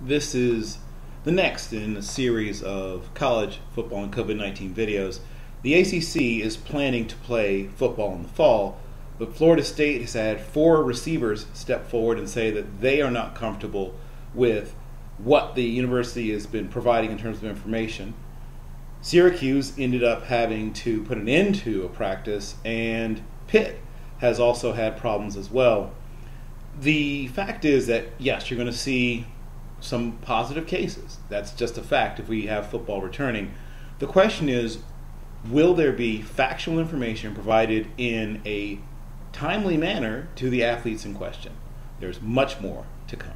This is the next in a series of college football and COVID 19 videos. The ACC is planning to play football in the fall, but Florida State has had four receivers step forward and say that they are not comfortable with what the university has been providing in terms of information. Syracuse ended up having to put an end to a practice, and Pitt has also had problems as well. The fact is that, yes, you're going to see some positive cases. That's just a fact if we have football returning. The question is will there be factual information provided in a timely manner to the athletes in question? There's much more to come.